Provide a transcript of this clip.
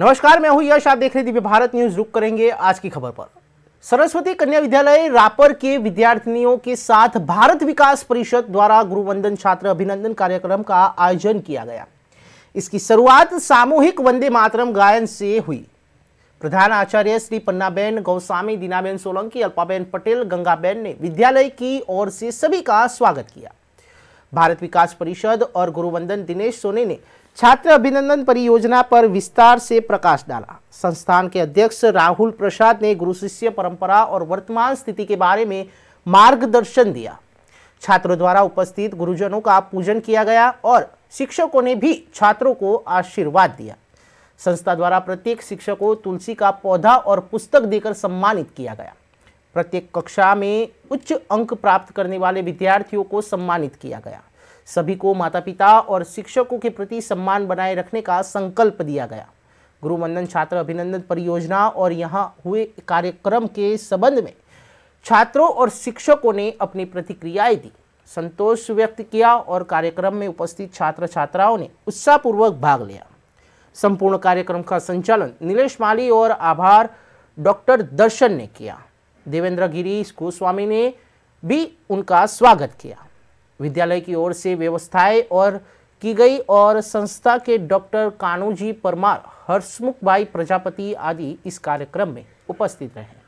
नमस्कार, मैं हूँ यश। आप देख रहे दिव्य भारत न्यूज़। रुक करेंगे आज की खबर पर। सरस्वती कन्या विद्यालय रापर के विद्यार्थिनियों के साथ भारत विकास परिषद द्वारा गुरुवंदन छात्र अभिनंदन कार्यक्रम का आयोजन किया गया। इसकी शुरुआत सामूहिक वंदे मातरम गायन से हुई। प्रधान आचार्य श्री पन्नाबेन, गौस्वामी, दीनाबेन सोलंकी, अल्पाबेन पटेल, गंगाबेन ने विद्यालय की ओर से सभी का स्वागत किया। भारत विकास परिषद और गुरुवंदन दिनेश सोने ने छात्र अभिनंदन परियोजना पर विस्तार से प्रकाश डाला। संस्थान के अध्यक्ष राहुल प्रसाद ने गुरु शिष्य परंपरा और वर्तमान स्थिति के बारे में मार्गदर्शन दिया। छात्रों द्वारा उपस्थित गुरुजनों का पूजन किया गया और शिक्षकों ने भी छात्रों को आशीर्वाद दिया। संस्था द्वारा प्रत्येक शिक्षक को तुलसी का पौधा और पुस्तक देकर सम्मानित किया गया। प्रत्येक कक्षा में उच्च अंक प्राप्त करने वाले विद्यार्थियों को सम्मानित किया गया। सभी को माता पिता और शिक्षकों के प्रति सम्मान बनाए रखने का संकल्प दिया गया। गुरुवंदन छात्र अभिनंदन परियोजना और यहाँ हुए कार्यक्रम के संबंध में छात्रों और शिक्षकों ने अपनी प्रतिक्रियाएँ दी। संतोष व्यक्त किया और कार्यक्रम में उपस्थित छात्र छात्राओं ने उत्साहपूर्वक भाग लिया। संपूर्ण कार्यक्रम का संचालन नीलेश माली और आभार डॉक्टर दर्शन ने किया। देवेंद्र गिरी गोस्वामी ने भी उनका स्वागत किया। विद्यालय की ओर से व्यवस्थाएँ और की गई और संस्था के डॉक्टर कानूजी परमार हर्षमुख भाई प्रजापति आदि इस कार्यक्रम में उपस्थित रहे।